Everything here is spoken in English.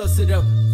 suss it up.